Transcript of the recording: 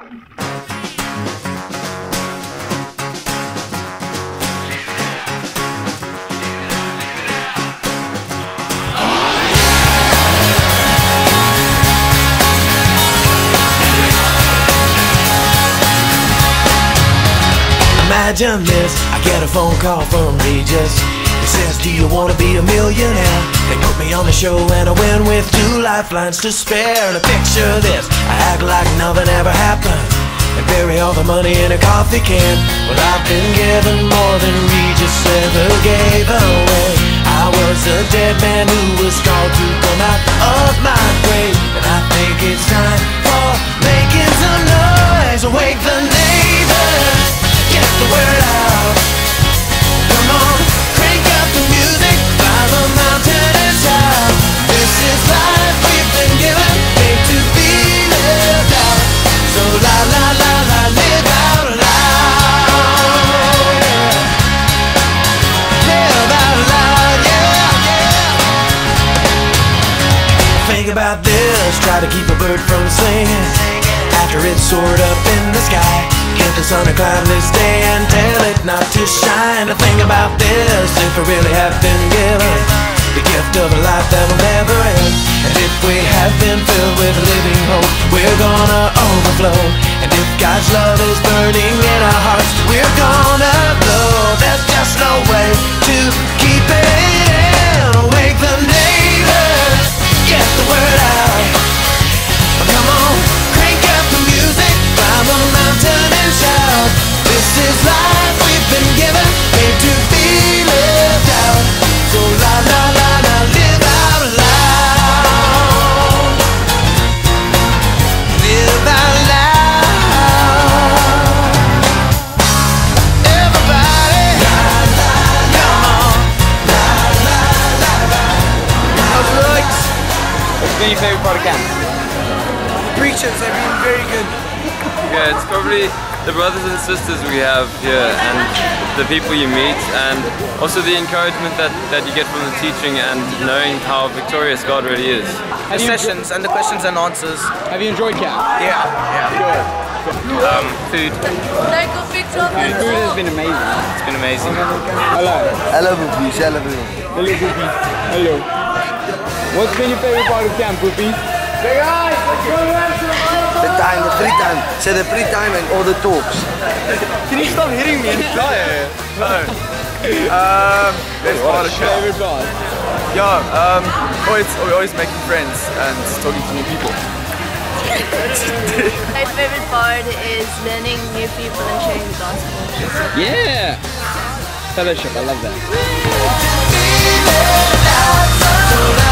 Imagine this, I get a phone call from Regis. He says, do you wanna be a millionaire? They put me on the show and I win with two lifelines to spare. And picture this, I act like nothing ever happened. And bury all the money in a coffee can. Well, I've been given more than Regis ever gave away. I was a dead man who was called to come Think about this, try to keep a bird from singing after it soared up in the sky. Get the sun a cloudless day and tell it not to shine. To think about this, if we really have been given the gift of a life that will never end. And if we have been filled with living been your favorite part of camp? Preachers have been very good. Yeah, it's probably the brothers and sisters we have here and the people you meet and also the encouragement that, that you get from the teaching and knowing how victorious God really is. The sessions and the questions and answers. Have you enjoyed camp? Yeah, yeah. Good. Um, food, Take a picture of Food has been amazing. it's been amazing. Hello. Hello, Boopies. Hello, Boopies. Hello, Hello. What's been your favorite part of camp, Poopy? The time, the free time. Say the free time and all the talks. Can you stop hitting me? No, no. Um, best part of camp. Favorite part? Yeah, um, always, always making friends and talking to new people. My favorite part is learning new people and sharing the gospel. Yeah. Fellowship, I love that. So la